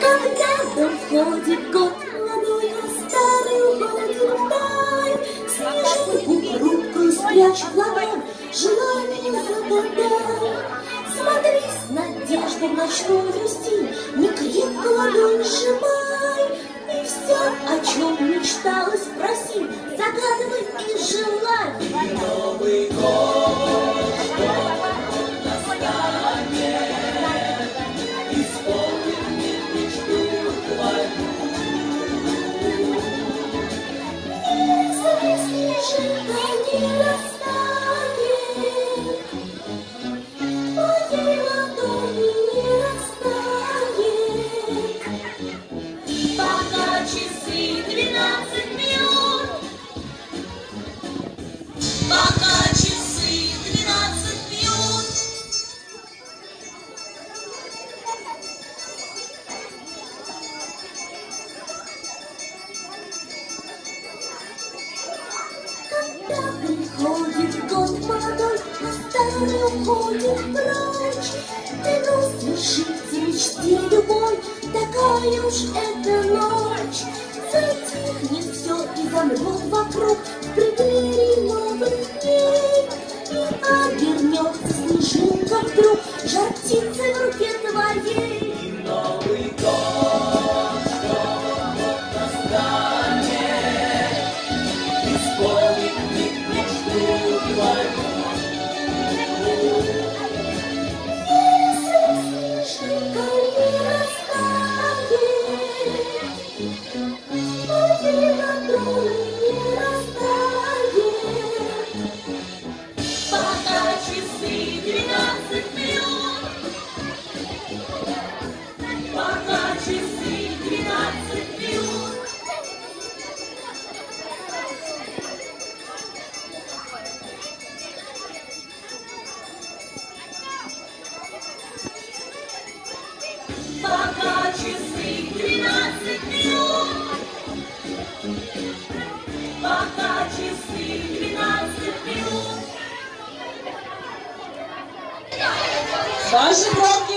Когда уходит год, молодой, а старый уходит вдаль. Снежинку грудку спрячь в ладонь, желание загадай. Смотри с надеждой в ночную грусти, не крепко ладонь сжимай. И все, о чем мечталось, спроси, загадывай и желай. Новый год! мир уходит прочь. Ты носишь мечты любовь, такая уж эта ночь. Затихнет все и замрет вокруг в преддверии новых дней. И обернется снежинка вдруг, жар птицы в руке Baixa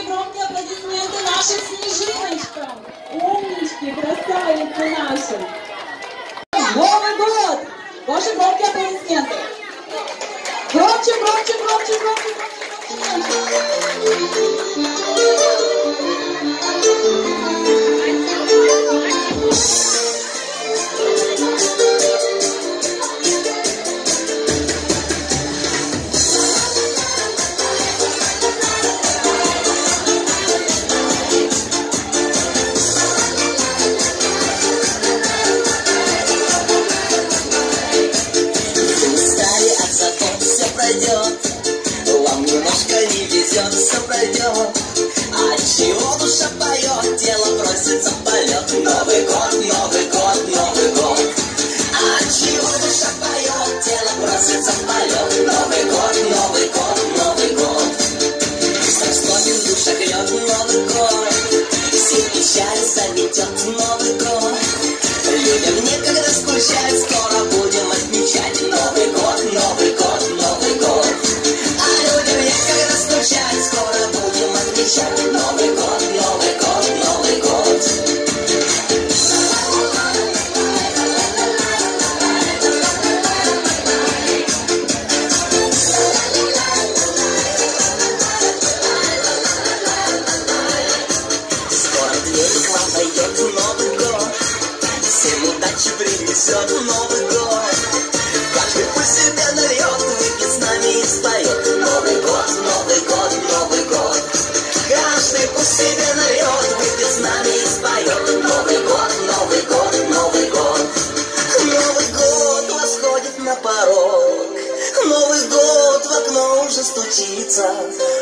случится,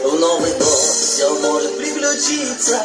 в Новый год все может приключиться.